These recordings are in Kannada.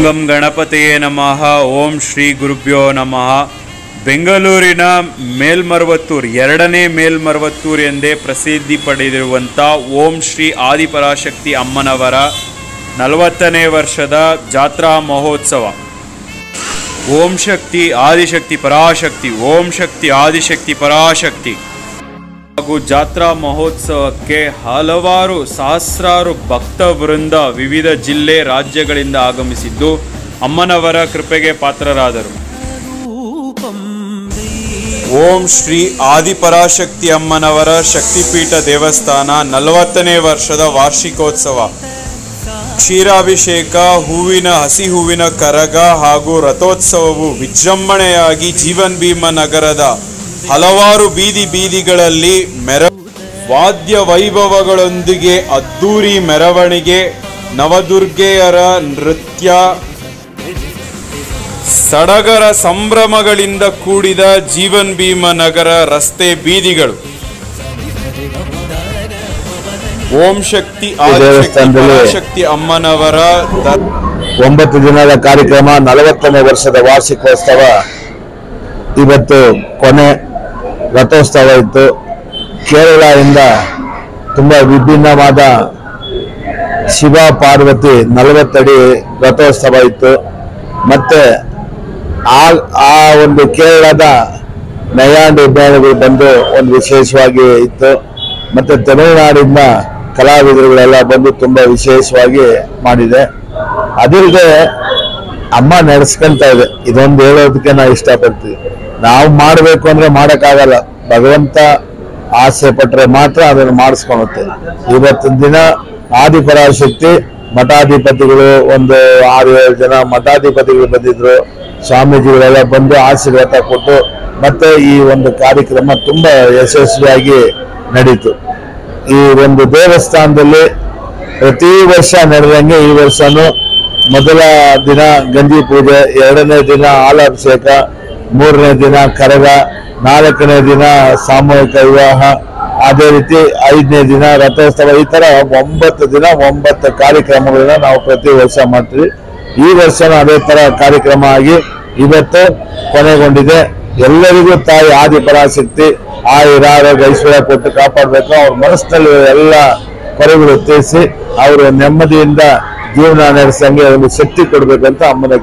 ಗಂ ಗಣಪತಿಯೇ ನಮಃ. ಓಂ ಶ್ರೀ ಗುರುಭ್ಯೋ ನಮಃ. ಬೆಂಗಳೂರಿನ ಮೇಲ್ಮರ್ವತ್ತೂರ್, ಎರಡನೇ ಮೇಲ್ಮರ್ವತ್ತೂರ್ ಎಂದೇ ಪ್ರಸಿದ್ಧಿ ಪಡೆದಿರುವಂಥ ಓಂ ಶ್ರೀ ಆದಿಪರಾಶಕ್ತಿ ಅಮ್ಮನವರ ನಲವತ್ತನೇ ವರ್ಷದ ಜಾತ್ರಾ ಮಹೋತ್ಸವ. ಓಂ ಶಕ್ತಿ, ಆದಿಶಕ್ತಿ, ಪರಾಶಕ್ತಿ, ಓಂ ಶಕ್ತಿ, ಆದಿಶಕ್ತಿ, ಪರಾಶಕ್ತಿ. ಹಾಗೂ ಜಾತ್ರಾ ಮಹೋತ್ಸವಕ್ಕೆ ಹಲವಾರು ಸಹಸ್ರಾರು ಭಕ್ತ ವೃಂದ ವಿವಿಧ ಜಿಲ್ಲೆ ರಾಜ್ಯಗಳಿಂದ ಆಗಮಿಸಿದ್ದು ಅಮ್ಮನವರ ಕೃಪೆಗೆ ಪಾತ್ರರಾದರು. ಓಂ ಶ್ರೀ ಆದಿಪರಾಶಕ್ತಿ ಅಮ್ಮನವರ ಶಕ್ತಿಪೀಠ ದೇವಸ್ಥಾನ ನಲವತ್ತನೇ ವರ್ಷದ ವಾರ್ಷಿಕೋತ್ಸವ. ಕ್ಷೀರಾಭಿಷೇಕ, ಹೂವಿನ ಹಸಿ ಹೂವಿನ ಕರಗ ಹಾಗೂ ರಥೋತ್ಸವವು ವಿಜೃಂಭಣೆಯಾಗಿ ಜೀವನ್ ಭೀಮ ನಗರದ ಹಲವಾರು ಬೀದಿ ಬೀದಿಗಳಲ್ಲಿ ಮೆರ ವಾದ್ಯ ವೈಭವಗಳೊಂದಿಗೆ ಅದ್ದೂರಿ ಮೆರವಣಿಗೆ ನವದುರ್ಗೆಯರ ನೃತ್ಯ ಸಡಗರ ಸಂಭ್ರಮಗಳಿಂದ ಕೂಡಿದ ಜೀವನ್ ಭೀಮ ನಗರ ರಸ್ತೆ ಬೀದಿಗಳು. ಓಂ ಶಕ್ತಿ ಶಕ್ತಿ ಅಮ್ಮನವರ ಒಂಬತ್ತು ದಿನದ ಕಾರ್ಯಕ್ರಮ ನಲವತ್ತನೇ ವರ್ಷದ ವಾರ್ಷಿಕೋತ್ಸವ. ಇವತ್ತು ಕೊನೆ ರಥೋತ್ಸವ ಇತ್ತು. ಕೇರಳದಿಂದ ತುಂಬ ವಿಭಿನ್ನವಾದ ಶಿವ ಪಾರ್ವತಿ ನಲವತ್ತಡಿ ರಥೋತ್ಸವ ಇತ್ತು. ಮತ್ತೆ ಆ ಆ ಒಂದು ಕೇರಳದ ನಯಾಂಡ್ ಉದ್ಯಾನಗಳು ಬಂದು ಒಂದು ವಿಶೇಷವಾಗಿ ಇತ್ತು. ಮತ್ತೆ ತಮಿಳುನಾಡಿಂದ ಕಲಾವಿದರುಗಳೆಲ್ಲ ಬಂದು ತುಂಬಾ ವಿಶೇಷವಾಗಿ ಮಾಡಿದೆ. ಅದಿಲ್ಲದೆ ಅಮ್ಮ ನಡೆಸ್ಕೊಂತ ಇದೆ. ಇದೊಂದು ಹೇಳೋದಕ್ಕೆ ನಾವು ಇಷ್ಟಪಡ್ತೀವಿ ನಾವು ಮಾಡಬೇಕು ಅಂದ್ರೆ ಮಾಡೋಕ್ಕಾಗಲ್ಲ. ಭಗವಂತ ಆಸೆ ಪಟ್ಟರೆ ಮಾತ್ರ ಅದನ್ನು ಮಾಡಿಸ್ಕೊಳುತ್ತೆ. ಇವತ್ತಿನ ದಿನ ಆದಿಪರಾಶಕ್ತಿ ಮಠಾಧಿಪತಿಗಳು ಒಂದು ಆರು ಏಳು ಜನ ಮಠಾಧಿಪತಿಗಳು ಬಂದಿದ್ರು. ಸ್ವಾಮೀಜಿಗಳೆಲ್ಲ ಬಂದು ಆಶೀರ್ವಾದ ಕೊಟ್ಟು ಮತ್ತೆ ಈ ಒಂದು ಕಾರ್ಯಕ್ರಮ ತುಂಬಾ ಯಶಸ್ವಿಯಾಗಿ ನಡೀತು. ಈ ಒಂದು ದೇವಸ್ಥಾನದಲ್ಲಿ ಪ್ರತಿ ವರ್ಷ ನಡೆದಂಗೆ ಈ ವರ್ಷನು ಮೊದಲ ದಿನ ಗಂಜಿ ಪೂಜೆ, ಎರಡನೇ ದಿನ ಹಾಲಾಭಿಷೇಕ ಮೂರನೇ ದಿನ ಕರಗ ನಾಲ್ಕನೇ ದಿನ ಸಾಮೂಹಿಕ ವಿವಾಹ. ಅದೇ ರೀತಿ ಐದನೇ ದಿನ ರಥೋತ್ಸವ. ಈ ತರ ಒಂಬತ್ತು ದಿನ, ಒಂಬತ್ತು ಕಾರ್ಯಕ್ರಮಗಳನ್ನ ನಾವು ಪ್ರತಿ ವರ್ಷ ಮಾಡ್ತೀವಿ. ಈ ವರ್ಷನೂ ಅದೇ ತರ ಕಾರ್ಯಕ್ರಮ ಆಗಿ ಇವತ್ತು ಕೊನೆಗೊಂಡಿದೆ. ಎಲ್ಲರಿಗೂ ತಾಯಿ ಆದಿಪರಾಶಕ್ತಿ ಆಯುರ, ಆರೋಗ್ಯ, ಐಶ್ವರ್ಯ ಕೊಟ್ಟು ಕಾಪಾಡಬೇಕು. ಅವ್ರ ಮನಸ್ಸಿನಲ್ಲಿ ಎಲ್ಲ ಕೊರೆಗಳು ತೀರಿಸಿ ಅವರು ನೆಮ್ಮದಿಯಿಂದ ಜೀವನ ನಡೆಸಂಗೆ ಒಂದು ಶಕ್ತಿ ಕೊಡ್ಬೇಕಂತ ಅಮ್ಮನ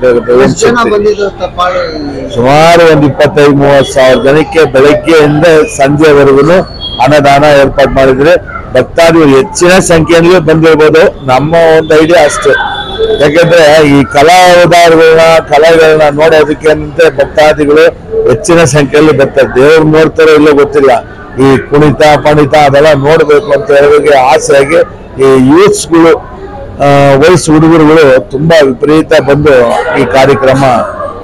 ಸುಮಾರು ಒಂದು ಇಪ್ಪತ್ತೈದು ಮೂವತ್ತು ಸಾವಿರ ಜನಕ್ಕೆ ಬೆಳಗ್ಗೆಯಿಂದ ಸಂಜೆವರೆಗೂ ಅನ್ನದಾನ ಏರ್ಪಾಡು ಮಾಡಿದ್ರೆ ಭಕ್ತಾದಿಗಳು ಹೆಚ್ಚಿನ ಸಂಖ್ಯೆಯಲ್ಲಿ ಬಂದಿರ್ಬೋದು. ನಮ್ಮ ಒಂದು ಐಡಿಯಾ ಅಷ್ಟೇ. ಯಾಕಂದ್ರೆ ಈ ಕಲಾವಿದಾರಗಳನ್ನ ಕಲೆಗಳನ್ನ ನೋಡೋದಕ್ಕೆ ಅಂತ ಭಕ್ತಾದಿಗಳು ಹೆಚ್ಚಿನ ಸಂಖ್ಯೆಯಲ್ಲಿ ಬರ್ತಾರೆ. ದೇವ್ರು ನೋಡ್ತಾರೋ ಇಲ್ಲೋ ಗೊತ್ತಿಲ್ಲ. ಈ ಕುಣಿತ ಪಣಿತ ಅದೆಲ್ಲ ನೋಡ್ಬೇಕು ಅಂತ ಹೇಳೋದಕ್ಕೆ ಆಸೆಯಾಗಿ ಈ ಯೂತ್ಸ್ಗಳು ವಯಸ್ಸು ಹುಡುಗರುಗಳು ತುಂಬಾ ವಿಪರೀತ ಬಂದು ಈ ಕಾರ್ಯಕ್ರಮ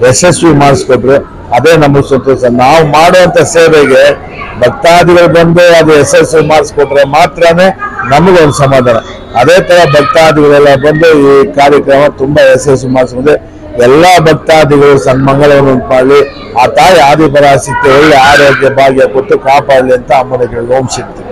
ಯಶಸ್ವಿ ಮಾಡಿಸ್ಕೊಟ್ರು. ಅದೇ ನಮ್ಮ ಸಂತೋಷ. ನಾವು ಮಾಡುವಂತ ಸೇವೆಗೆ ಭಕ್ತಾದಿಗಳು ಬಂದು ಅದು ಯಶಸ್ವಿ ಮಾಡಿಸ್ಕೊಟ್ರೆ ಮಾತ್ರನೇ ಒಂದು ಸಮಾಧಾನ. ಅದೇ ತರ ಭಕ್ತಾದಿಗಳೆಲ್ಲ ಬಂದು ಈ ಕಾರ್ಯಕ್ರಮ ತುಂಬಾ ಯಶಸ್ವಿ ಮಾಡಿಸ್ಕೊಂಡ್ರೆ ಎಲ್ಲಾ ಭಕ್ತಾದಿಗಳು ಸನ್ಮಂಗಳವನ್ನು ಉಂಟು ಮಾಡಲಿ ಆ ತಾಯಿ ಆದಿಪರಾಶಕ್ತಿ ಒಳ್ಳೆ ಆರೋಗ್ಯ, ಭಾಗ್ಯ ಕೊಟ್ಟು ಕಾಪಾಡಲಿ ಅಂತ ಅಮ್ಮನಿಗೆ ಓಂ ಶಕ್ತಿ.